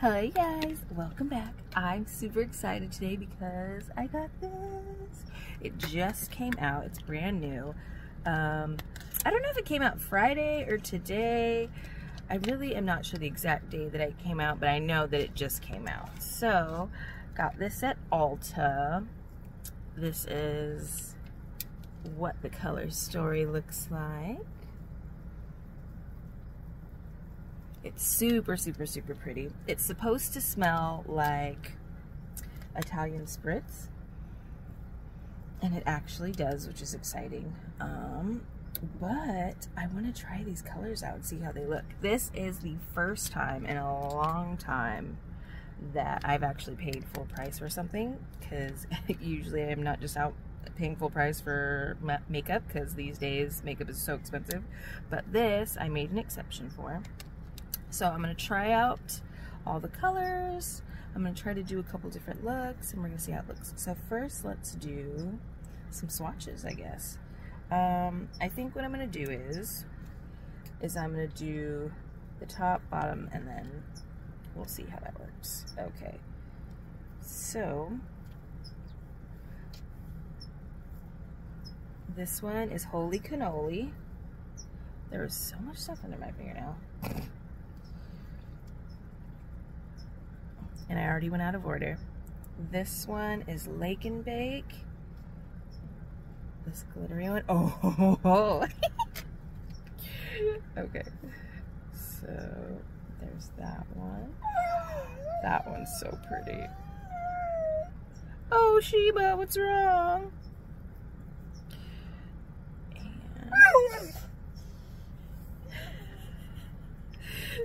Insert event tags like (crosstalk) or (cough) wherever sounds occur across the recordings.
Hi guys, welcome back. I'm super excited today because I got this. It just came out, it's brand new. Um, I don't know if it came out Friday or today. I really am not sure the exact day that it came out, but I know that it just came out. So, got this at Ulta. This is what the color story looks like. It's super, super, super pretty. It's supposed to smell like Italian spritz. And it actually does, which is exciting. Um, but I want to try these colors out and see how they look. This is the first time in a long time that I've actually paid full price for something because (laughs) usually I'm not just out paying full price for makeup because these days makeup is so expensive. But this I made an exception for. So I'm gonna try out all the colors. I'm gonna try to do a couple different looks and we're gonna see how it looks. So first let's do some swatches, I guess. Um, I think what I'm gonna do is, is I'm gonna do the top, bottom, and then we'll see how that works. Okay, so this one is Holy Cannoli. There is so much stuff under my fingernail. And I already went out of order. This one is Lake and Bake. This glittery one. (laughs) Oh, (laughs) okay. So there's that one. That one's so pretty. Oh, Sheba, what's wrong? And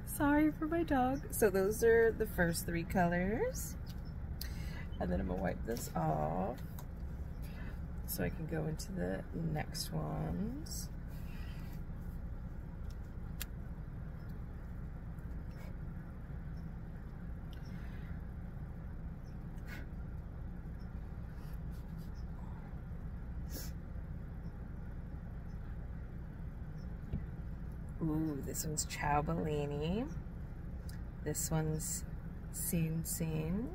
(laughs) Sorry for my dog. So those are the first three colors. And then I'm gonna wipe this off so I can go into the next ones. Ooh, this one's Ciao Bellini. This one's Scene Scene.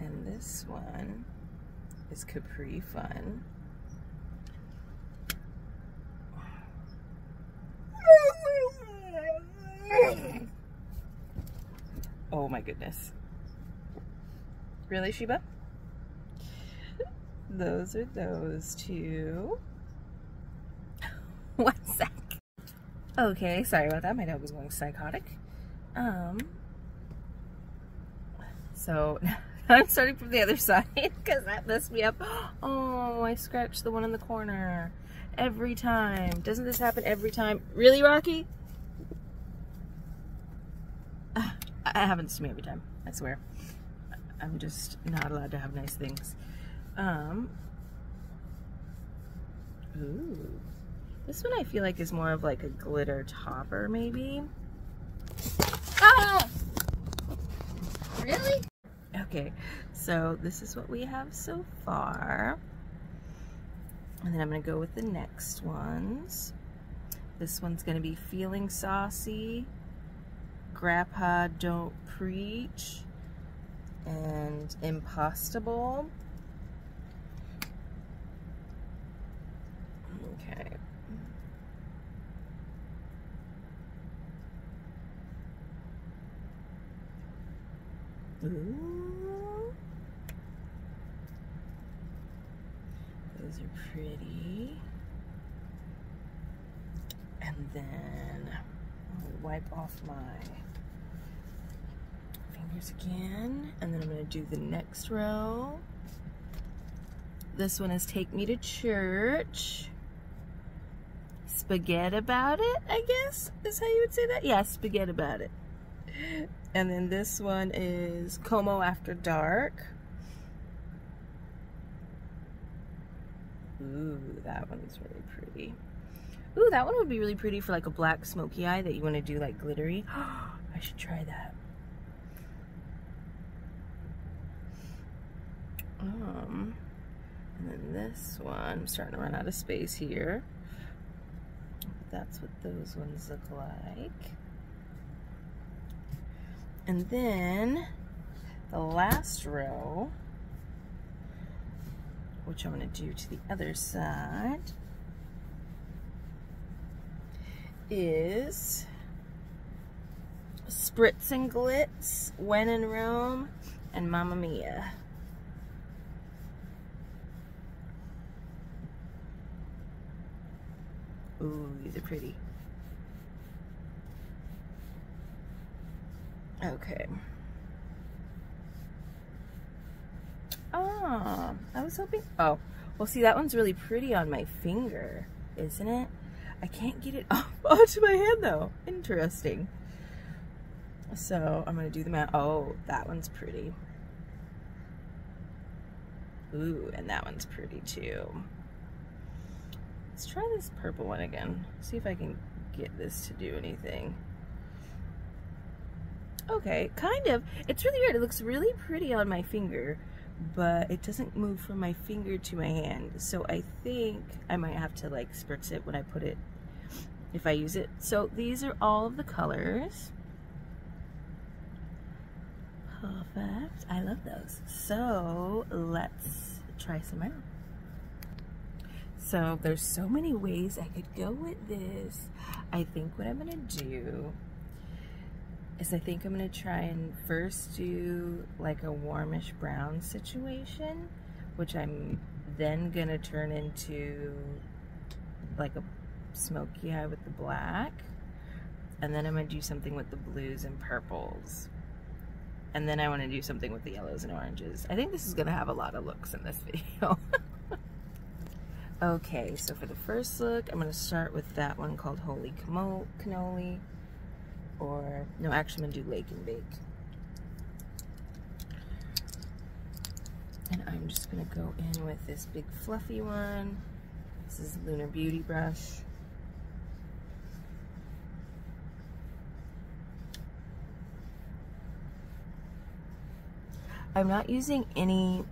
And this one is Capri Fun. Oh my goodness. Really, Sheba? (laughs) Those are those two. One sec. Okay, sorry about that. My dog was going psychotic. Um, so (laughs) I'm starting from the other (laughs) side because that messed me up. Oh, I scratched the one in the corner every time. Doesn't this happen every time? Really, Rocky? (sighs) Uh, it happens to me every time, I swear. I'm just not allowed to have nice things. Um, ooh. This one I feel like is more of like a glitter topper maybe. Ah! Really? Okay, so this is what we have so far. And then I'm gonna go with the next ones. This one's gonna be Feeling Saucy, Grandpa Don't Preach, and Impastable. Okay. Ooh. Those are pretty. And then I'll wipe off my fingers again. And then I'm gonna do the next row. This one is Take Me to Church. Spaghetti about it, I guess, is how you would say that? Yeah, spaghetti about it. And then this one is Como After Dark. Ooh, that one's really pretty. Ooh, that one would be really pretty for like a black smoky eye that you want to do like glittery. (gasps) I should try that. Um, and then this one, I'm starting to run out of space here. That's what those ones look like. And then the last row, which I'm going to do to the other side, is Spritz and Glitz, When in Rome, and Mamma Mia. Ooh, these are pretty. Okay. Oh, I was hoping. Oh, well, see, that one's really pretty on my finger, isn't it? I can't get it (laughs) off oh, onto my hand though. Interesting. So I'm gonna do the mat. Oh, that one's pretty. Ooh, and that one's pretty too. Let's try this purple one again. See if I can get this to do anything. Okay, kind of. It's really weird. It looks really pretty on my finger, but it doesn't move from my finger to my hand. So I think I might have to like spritz it when I put it, if I use it. So these are all of the colors. Perfect. I love those. So let's try some out. So there's so many ways I could go with this. I think what I'm gonna do is I think I'm gonna try and first do like a warmish brown situation, which I'm then gonna turn into like a smoky eye with the black. And then I'm gonna do something with the blues and purples. And then I wanna do something with the yellows and oranges. I think this is gonna have a lot of looks in this (laughs) video. Okay, so for the first look, I'm gonna start with that one called Holy Cannoli or no, actually I'm gonna do Lake and Bake. And I'm just gonna go in with this big fluffy one. This is Lunar Beauty brush. I'm not using any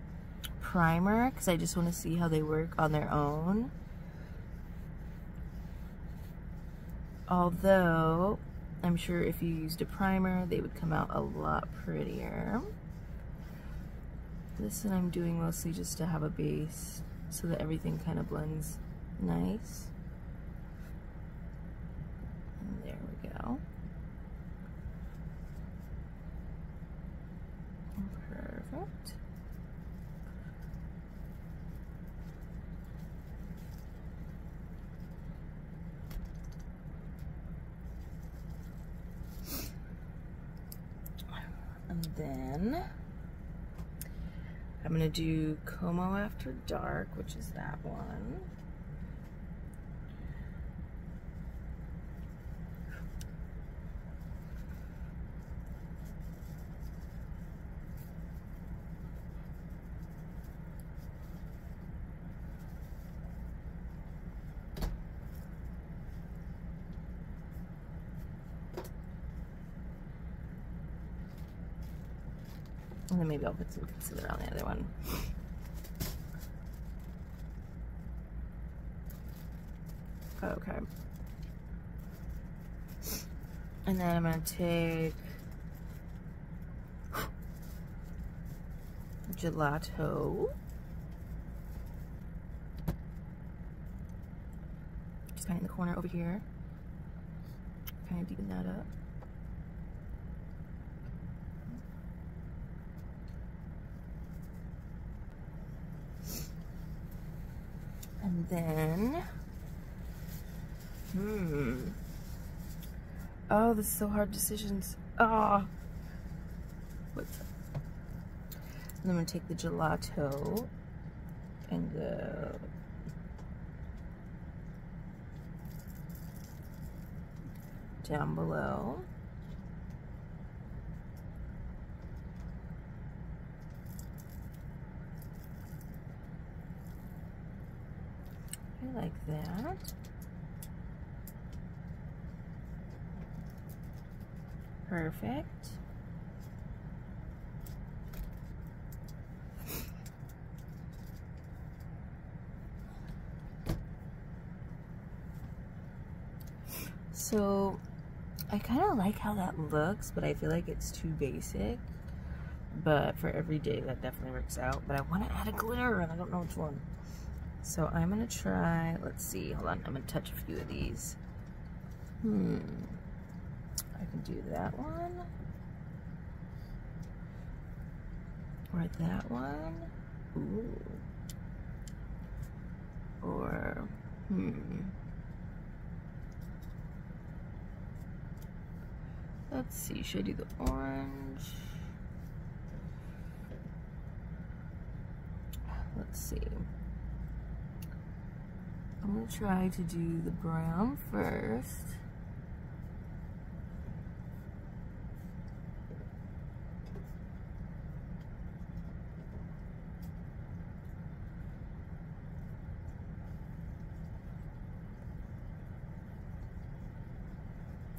primer because I just want to see how they work on their own. Although I'm sure if you used a primer, they would come out a lot prettier. This one I'm doing mostly just to have a base so that everything kind of blends nice. And there we go. Perfect. And then I'm gonna do Como After Dark, which is that one. And then maybe I'll put some concealer on the other one. Okay. And then I'm going to take gelato. Just kind of in the corner over here. Kind of deepen that up. Then, hmm. Oh, this is so hard decisions. Ah. Oh. What's up? And I'm gonna take the gelato and go down below. Like that. Perfect. So I kind of like how that looks, but I feel like it's too basic. But for every day, that definitely works out. But I want to add a glitter, and I don't know which one. So I'm to try, let's see, hold on, I'm to touch a few of these. Hmm. I can do that one. Or that one. Ooh. Or, hmm. Let's see, should I do the orange? Let's see. I'm gonna try to do the brown first.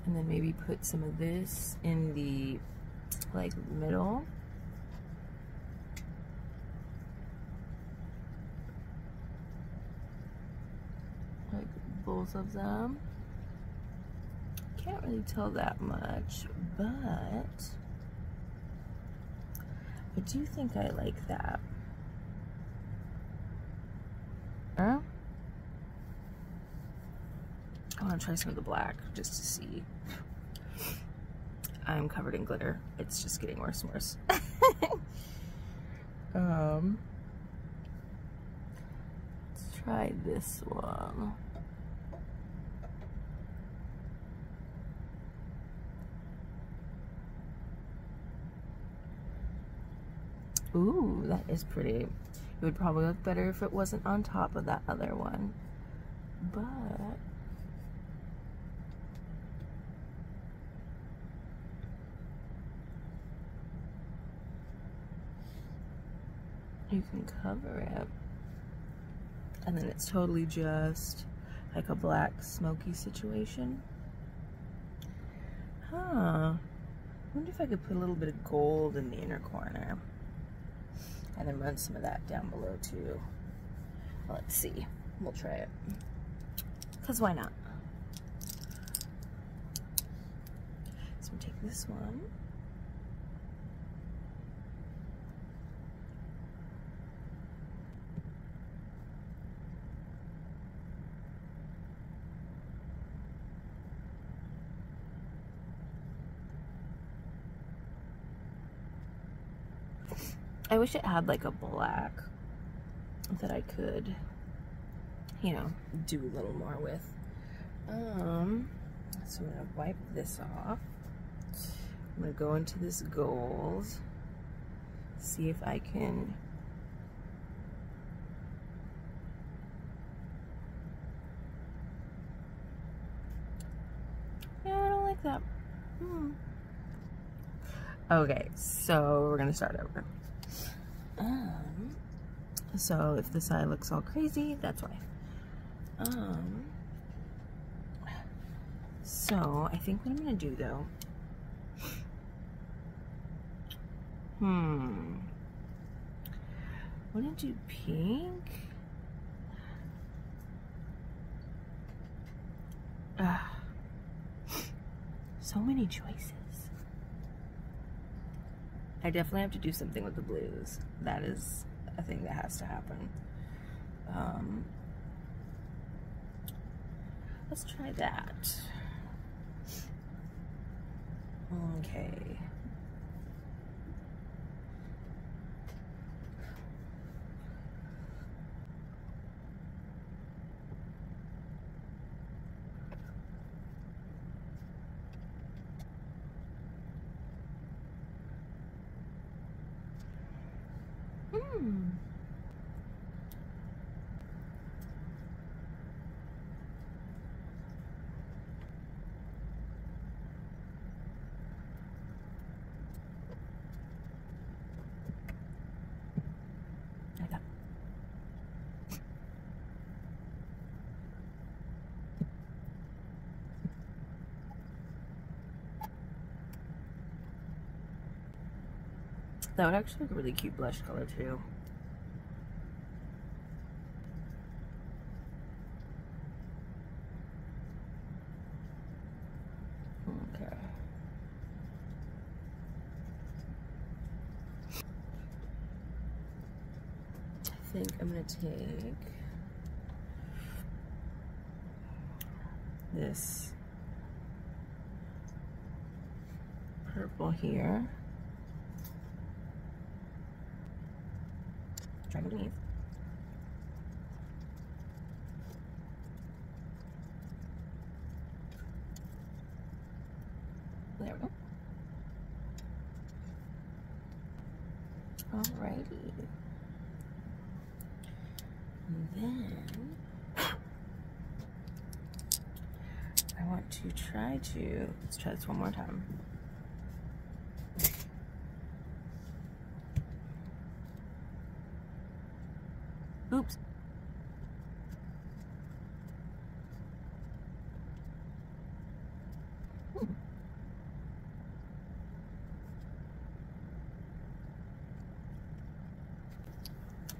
and then maybe put some of this in the like middle both of them can't really tell that much but I do think I like that I want to try some of the black just to see I'm covered in glitter. It's just getting worse and worse. (laughs) um, let's try this one. Ooh, that is pretty. It would probably look better if it wasn't on top of that other one. But you can cover it and then it's totally just like a black smoky situation huh I wonder if I could put a little bit of gold in the inner corner and then run some of that down below too. Let's see. We'll try it. Because why not? So we take this one I wish it had like a black that I could, you know, do a little more with. Um, so I'm gonna wipe this off. I'm gonna go into this gold, see if I can Yeah, I don't like that. Hmm. Okay, so we're gonna start over. Um, so if the side looks all crazy, that's why. Um, so I think what I'm gonna do though, hmm, I wanna do pink. Ah, so many choices. I definitely have to do something with the blues. That is a thing that has to happen. Um, let's try that. Okay. Hmm. That would actually look a really cute blush color too. Okay. I think I'm gonna take this purple here There we go. Alrighty. And then (gasps) I want to try to, let's try this one more time. Oops.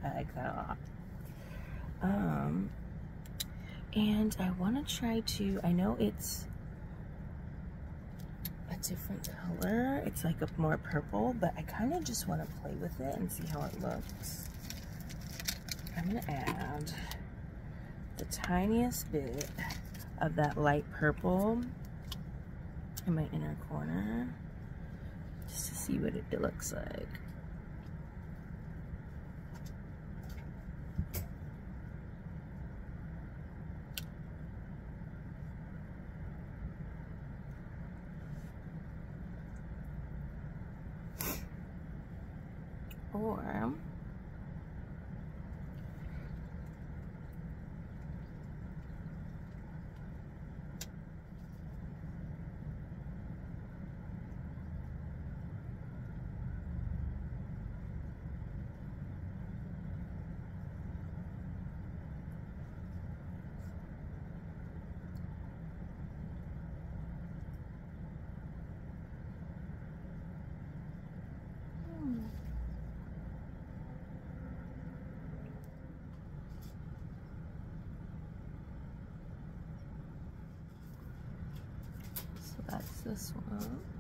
I like that a lot. Um, and I want to try to, I know it's a different color. It's like a more purple, but I kind of just want to play with it and see how it looks. I'm going to add the tiniest bit of that light purple in my inner corner just to see what it looks like. or So that's this one.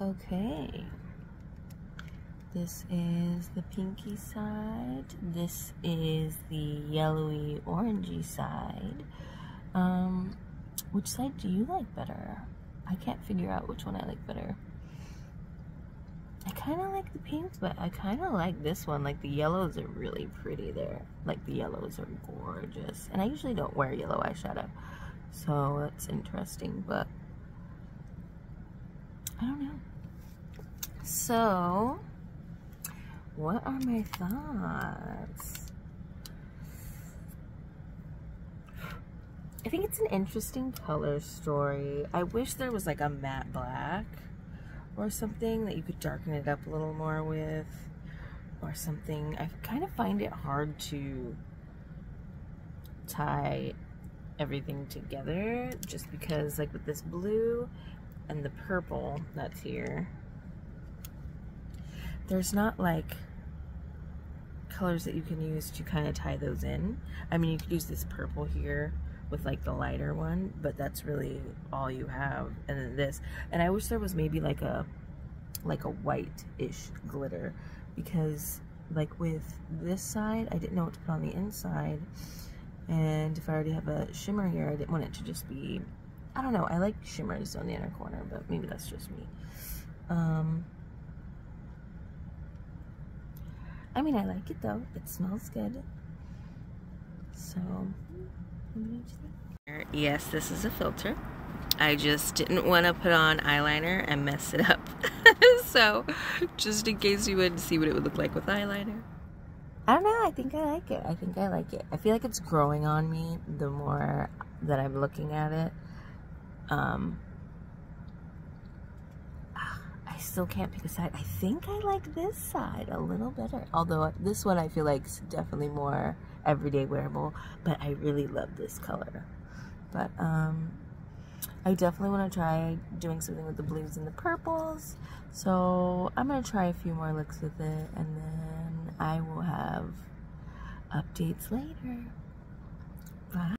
Okay. This is the pinky side. This is the yellowy orangey side. Um, which side do you like better? I can't figure out which one I like better. I kind of like the pink, but I kind of like this one. Like the yellows are really pretty there. Like the yellows are gorgeous. And I usually don't wear yellow eyeshadow. So that's interesting, but I don't know. So, what are my thoughts? I think it's an interesting color story. I wish there was like a matte black or something that you could darken it up a little more with or something. I kind of find it hard to tie everything together just because like with this blue and the purple that's here. There's not like colors that you can use to kind of tie those in. I mean you could use this purple here with like the lighter one but that's really all you have. And then this. And I wish there was maybe like a like a white-ish glitter because like with this side I didn't know what to put on the inside. And if I already have a shimmer here, I didn't want it to just be, I don't know, I like shimmers on the inner corner, but maybe that's just me. Um, I mean, I like it though. It smells good. So, let me just think. Yes, this is a filter. I just didn't want to put on eyeliner and mess it up. (laughs) so, just in case you to see what it would look like with eyeliner. I don't know. I think I like it. I think I like it. I feel like it's growing on me the more that I'm looking at it. Um, I still can't pick a side. I think I like this side a little better. Although this one I feel like is definitely more everyday wearable. But I really love this color. But um, I definitely want to try doing something with the blues and the purples. So I'm going to try a few more looks with it and then I will have updates later. Bye.